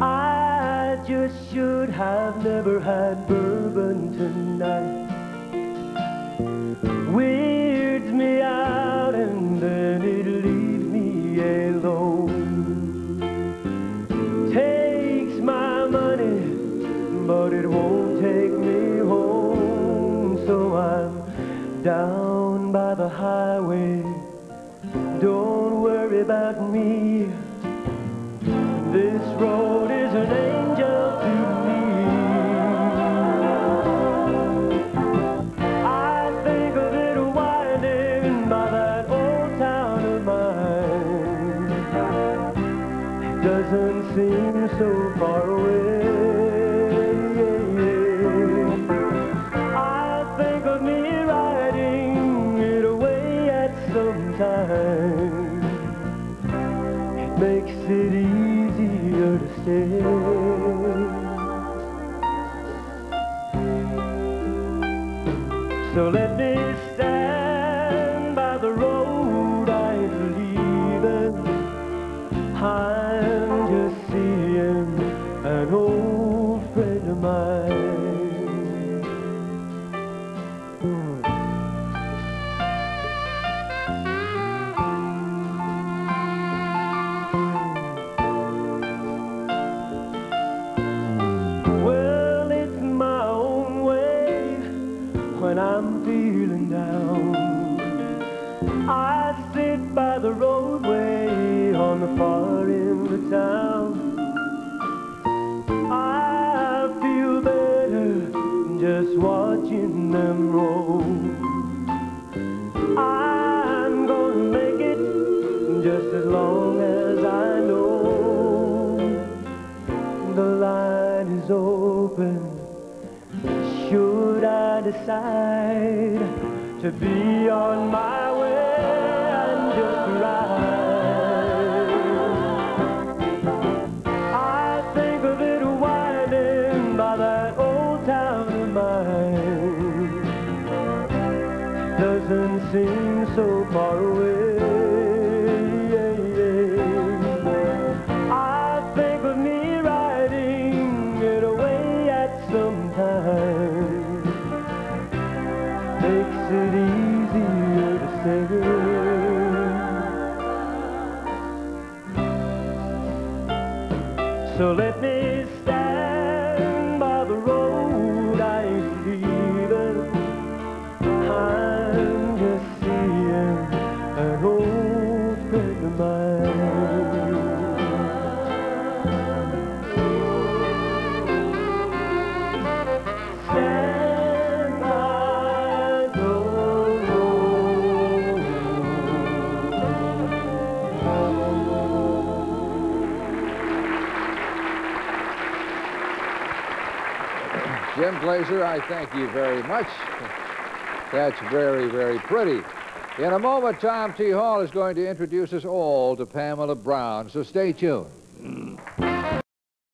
I just should have never had bourbon tonight. But it won't take me home. So I'm down by the highway. Don't worry about me. This road is an angel to me. I think of it winding by that old town of mine. It doesn't seem so far away. Makes it easier to stay. So let me stand when I'm feeling down. I sit by the roadway on the far end of town. I feel better just watching them roll. I'm gonna make it just as long as I decide to be on my way So let me Jim Glaser, I thank you very much. That's very, very pretty. In a moment, Tom T. Hall is going to introduce us all to Pamela Brown, so stay tuned. Hmm.